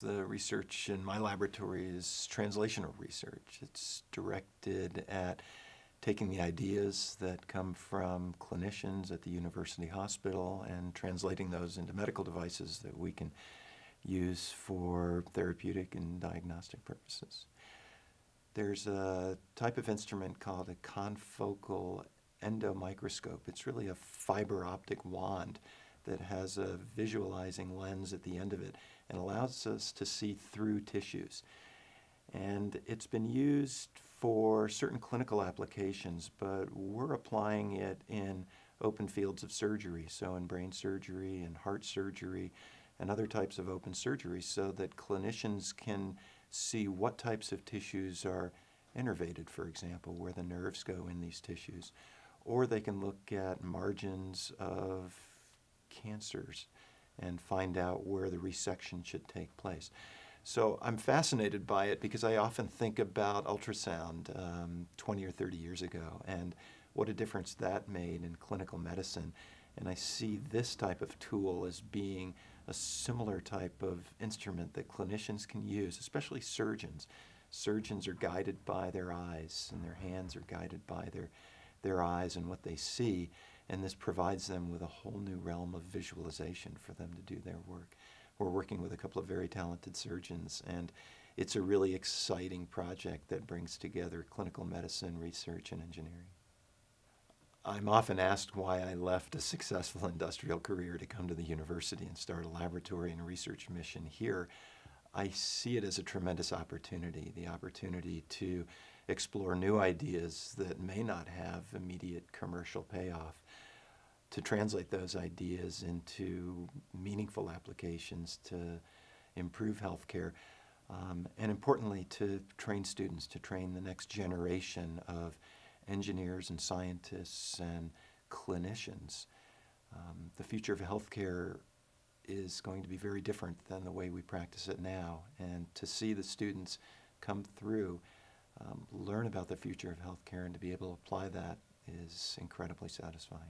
The research in my laboratory is translational research. It's directed at taking the ideas that come from clinicians at the university hospital and translating those into medical devices that we can use for therapeutic and diagnostic purposes. There's a type of instrument called a confocal endomicroscope. It's really a fiber optic wand that has a visualizing lens at the end of it and allows us to see through tissues. And it's been used for certain clinical applications, but we're applying it in open fields of surgery, so in brain surgery and heart surgery and other types of open surgery, so that clinicians can see what types of tissues are innervated, for example, where the nerves go in these tissues. Or they can look at margins of cancers and find out where the resection should take place. So I'm fascinated by it because I often think about ultrasound um, 20 or 30 years ago and what a difference that made in clinical medicine. And I see this type of tool as being a similar type of instrument that clinicians can use, especially surgeons. Surgeons are guided by their eyes, and their hands are guided by their, their eyes and what they see and this provides them with a whole new realm of visualization for them to do their work. We're working with a couple of very talented surgeons, and it's a really exciting project that brings together clinical medicine, research, and engineering. I'm often asked why I left a successful industrial career to come to the university and start a laboratory and research mission here. I see it as a tremendous opportunity, the opportunity to explore new ideas that may not have immediate commercial payoff, to translate those ideas into meaningful applications to improve healthcare, um, and importantly, to train students, to train the next generation of engineers and scientists and clinicians. Um, the future of healthcare is going to be very different than the way we practice it now, and to see the students come through um, learn about the future of healthcare and to be able to apply that is incredibly satisfying.